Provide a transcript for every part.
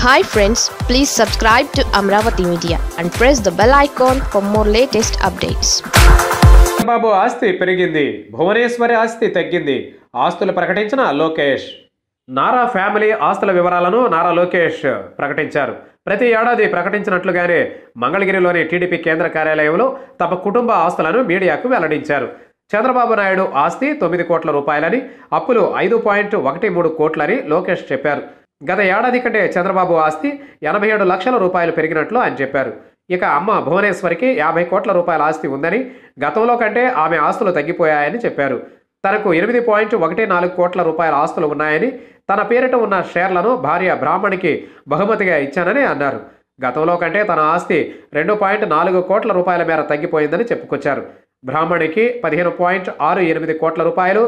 Hi friends please subscribe to Amaravati media and press the bell icon for more latest updates Chandrababu ఆస్తి పెరిగింది. భువనేశ్వరి ఆస్తి తగ్గింది. ఆస్తులు ప్రకటించిన లోకేష్. నారా ఫ్యామిలీ ఆస్తుల వివరాలను నారా లోకేష్ ప్రకటించారు. ప్రతి ఏడాది ప్రకటించినట్లుగానే మంగళగిరిలోని టీడీపీ కేంద్ర కార్యాలయంలో తమ కుటుంబ ఆస్తులను మీడియాకు వెల్లడించారు. చంద్రబాబు నాయుడు ఆస్తి తొమ్మిది కోట్ల రూపాయలని అప్పులు ఐదు పాయింట్ ఒకటి మూడు కోట్లని లోకేష్ చెప్పారు. గత ఏడాది కంటే చంద్రబాబు ఆస్తి ఎనభై ఏడు లక్షల రూపాయలు పెరిగినట్లు ఆయన చెప్పారు. ఇక అమ్మ భువనేశ్వరికి యాభై కోట్ల రూపాయల ఆస్తి ఉందని గతంలో కంటే ఆమె ఆస్తులు తగ్గిపోయాయని చెప్పారు. తనకు ఎనిమిది పాయింట్ ఒకటి నాలుగు కోట్ల రూపాయల ఆస్తులు ఉన్నాయని తన పేరిట ఉన్న షేర్లను భార్య బ్రాహ్మణికి బహుమతిగా ఇచ్చానని అన్నారు. గతంలో కంటే తన ఆస్తి రెండు పాయింట్ నాలుగు కోట్ల రూపాయల మేర తగ్గిపోయిందని చెప్పుకొచ్చారు. బ్రాహ్మణికి పదిహేను పాయింట్ ఆరు ఎనిమిది కోట్ల రూపాయలు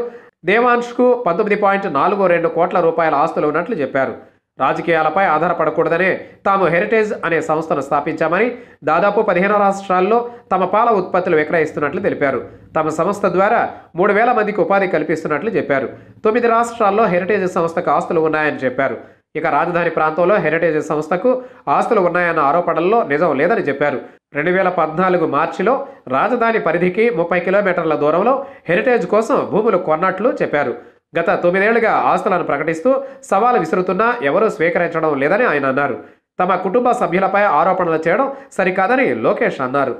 దేవాన్ష్కు పంతొమ్మిది పాయింట్ నాలుగు రెండు కోట్ల రూపాయల ఆస్తులు ఉన్నట్లు చెప్పారు. రాజకీయాలపై ఆధారపడకూడదనే తాము హెరిటేజ్ అనే సంస్థను స్థాపించామని దాదాపు పదిహేను రాష్ట్రాల్లో తమ పాల ఉత్పత్తులు విక్రయిస్తున్నట్లు తెలిపారు. తమ సంస్థ ద్వారా మూడు వేల మందికి ఉపాధి కల్పిస్తున్నట్లు చెప్పారు. తొమ్మిది రాష్ట్రాల్లో హెరిటేజ్ సంస్థకు ఆస్తులు ఉన్నాయని చెప్పారు. ఇక రాజధాని ప్రాంతంలో హెరిటేజ్ సంస్థకు ఆస్తులు ఉన్నాయన్న ఆరోపణల్లో నిజం లేదని చెప్పారు. రెండు వేల పద్నాలుగు మార్చిలో రాజధాని పరిధికి ముప్పై కిలోమీటర్ల దూరంలో హెరిటేజ్ కోసం భూములు కొన్నట్లు చెప్పారు. గత తొమ్మిదేళ్ళుగా ఆస్తులను ప్రకటిస్తూ సవాలు విసురుతున్నా ఎవరూ స్వీకరించడం లేదని ఆయన అన్నారు. తమ కుటుంబ సభ్యులపై ఆరోపణలు చేయడం సరికాదని లోకేష్ అన్నారు.